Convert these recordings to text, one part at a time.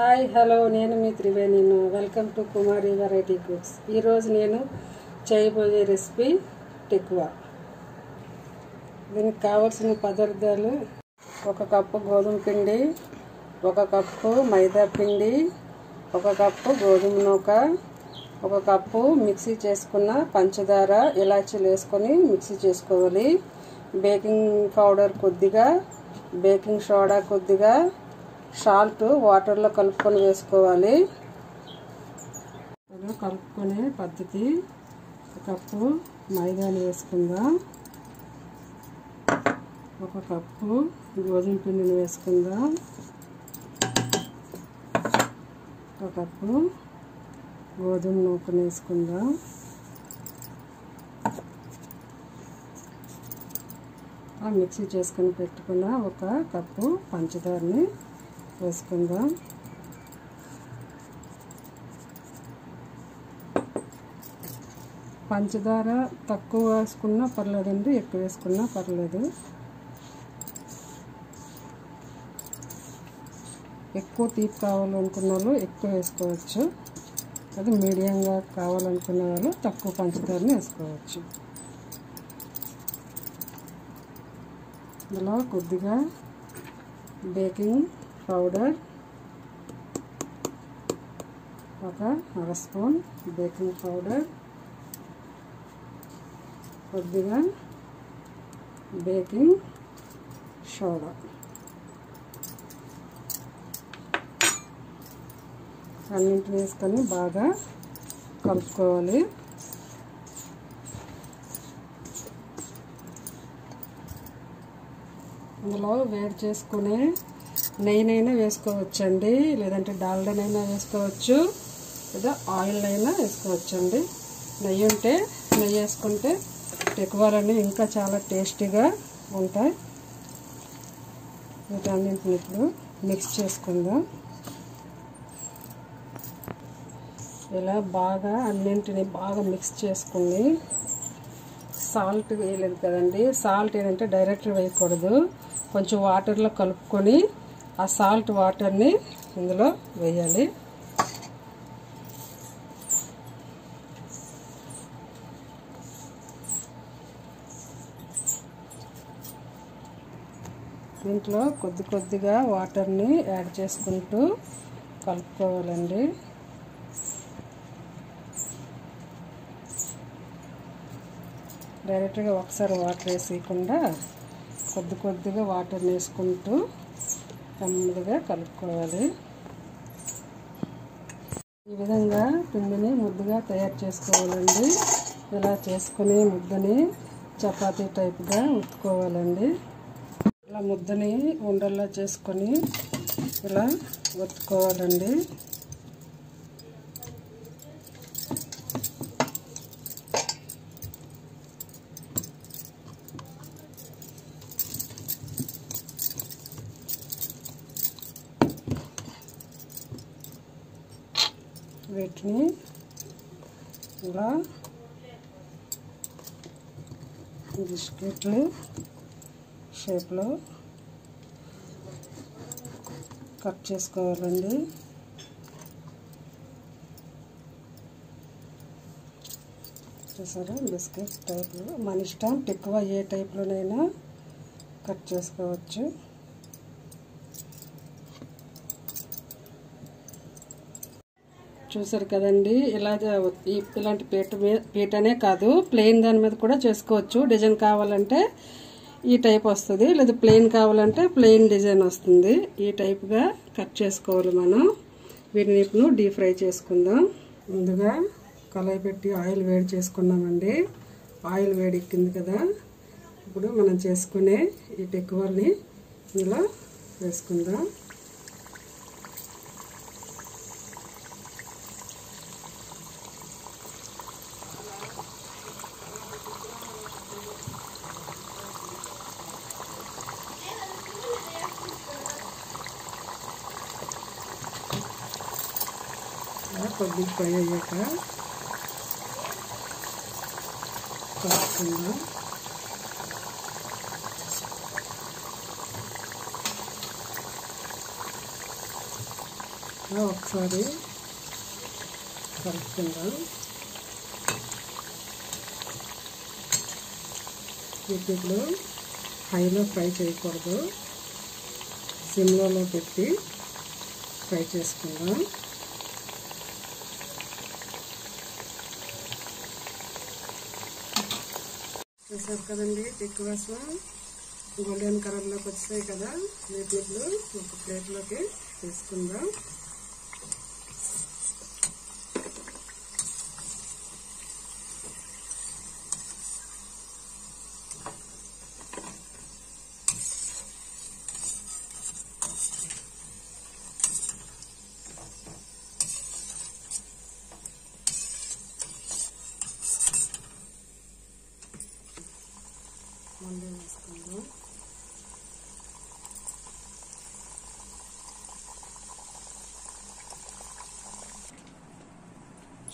Hi hello నేను మీ త్రివేణిను welcome to Kumari variety cooks ఈరోజు నేను చేయబోయే రెసిపీ టెక్వా. దీనికి కావలసిన పదార్థాలు ఒక కప్పు గోధుమ పిండి ఒక కప్పు మైదా పిండి ఒక కప్పు గోధుమ నూక ఒక కప్పు మిక్సీ చేసుకున్న పంచదార ఇలాచీలు వేసుకొని మిక్సీ చేసుకోవాలి. బేకింగ్ పౌడర్ కొద్దిగా బేకింగ్ సోడా కొద్దిగా సాల్ట్ వాటర్లో కలుపుకొని వేసుకోవాలి. కలుపుకునే పద్ధతి ఒక కప్పు మైదాని వేసుకుందాం. ఒక కప్పు గోధుమ పిండిని వేసుకుందాం. ఒక కప్పు గోధుమ నూకను వేసుకుందాం. మిక్సీ చేసుకొని పెట్టుకున్న ఒక కప్పు పంచదారని వేసుకుందాం. పంచదార తక్కువ వేసుకున్నా పర్లేదండి ఎక్కువ వేసుకున్నా పర్లేదు. ఎక్కువ తీపి కావాలనుకున్న వాళ్ళు ఎక్కువ వేసుకోవచ్చు. అది మీడియంగా కావాలనుకునే వాళ్ళు తక్కువ పంచదారని వేసుకోవచ్చు. ఇందులో కొద్దిగా బేకింగ్ పౌడర్ ఒక అర స్పూన్ బేకింగ్ పౌడర్ కొద్దిగా బేకింగ్ సోడా. అన్నింటిని వేసుకొని బాగా కలుపుకోవాలి. ఇందులో వేడి చేసుకునే నెయ్యినైనా వేసుకోవచ్చండి లేదంటే డాల్డనైనా వేసుకోవచ్చు లేదా ఆయిల్ అయినా వేసుకోవచ్చండి. నెయ్యి ఉంటే నెయ్యి వేసుకుంటే టెకువాలన్నీ ఇంకా చాలా టేస్టీగా ఉంటాయి. వీటన్నింటిని ఇప్పుడు మిక్స్ చేసుకుందాం. ఇలా బాగా అన్నింటిని బాగా మిక్స్ చేసుకుని సాల్ట్ వేయలేదు కదండి. సాల్ట్ ఏంటంటే డైరెక్ట్ వేయకూడదు. కొంచెం వాటర్లో కలుపుకొని ఆ సాల్ట్ వాటర్ని ఇందులో వేయాలి. దీంట్లో కొద్ది కొద్దిగా వాటర్ని యాడ్ చేసుకుంటూ కలుపుకోవాలండి. డైరెక్ట్గా ఒకసారి వాటర్ వేసేయకుండా కొద్ది కొద్దిగా వాటర్ వేసుకుంటూ నెమ్మదిగా కలుపుకోవాలి. ఈ విధంగా పిండిని ముద్దగా తయారు చేసుకోవాలండి. ఇలా చేసుకుని ముద్దని చపాతీ టైప్గా ఉత్తుకోవాలండి. ఇలా ముద్దని ఉండల్లా చేసుకొని ఇలా ఒత్తుకోవాలండి. వీటిని ఇలా బిస్కెట్లు షేప్లో కట్ చేసుకోవాలండి. చూసారా? బిస్కెట్ టైప్లో మన ఇష్టం ఎక్కువ ఏ టైప్లోనైనా కట్ చేసుకోవచ్చు. చూసారు కదండి. ఇలా ఇలాంటి పీట పీటనే కాదు. ప్లెయిన్ దాని మీద కూడా చేసుకోవచ్చు. డిజైన్ కావాలంటే ఈ టైప్ వస్తుంది. లేదా ప్లెయిన్ కావాలంటే ప్లెయిన్ డిజైన్ వస్తుంది. ఈ టైప్గా కట్ చేసుకోవాలి మనం. వీటిని ఇప్పుడు డీప్ ఫ్రై చేసుకుందాం. ముందుగా కళాయి పెట్టి ఆయిల్ వేడి చేసుకున్నామండి. ఆయిల్ వేడెక్కింది కదా. ఇప్పుడు మనం చేసుకునే ఈ టెక్కువల్ని ఇలా వేసుకుందాం. కొద్దిగా ఫ్రై అయ్యాక కలుపుకుందాం ఒకసారి కలుపుకుందాం ఇప్పుడు హైలో ఫ్రై చేయకూడదు సిమ్లో పెట్టి ఫ్రై చేసుకుందాం చూసారు కదండి ఎక్కువ గోల్డెన్ కలర్లోకి వచ్చాయి కదా వీటిని ఒక ప్లేట్లోకి తీసుకుందాం మళ్ళీ వేసుకుందాం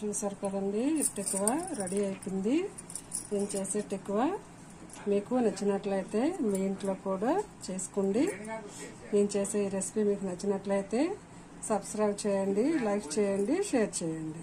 చూసారు కదండి టెక్కువ రెడీ అయిపోయింది. నేను చేసే టెక్కువ మీకు నచ్చినట్లయితే మీ ఇంట్లో కూడా చేసుకోండి. నేను చేసే ఈ రెసిపీ మీకు నచ్చినట్లయితే సబ్స్క్రైబ్ చేయండి లైక్ చేయండి షేర్ చేయండి.